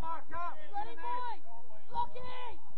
Mark, up. Ready, boy. Lockie.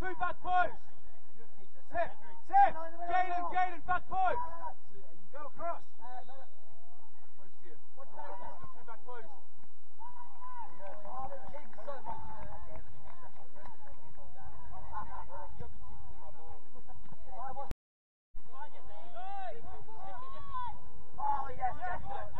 Two back post. Set, set. Jaden, Jaden, back post. Go across. Two back post. Oh, yes, yes, yes.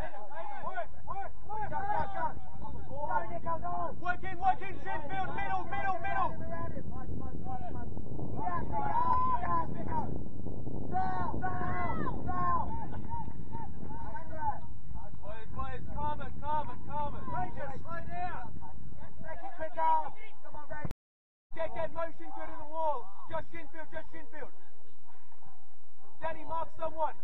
knock someone.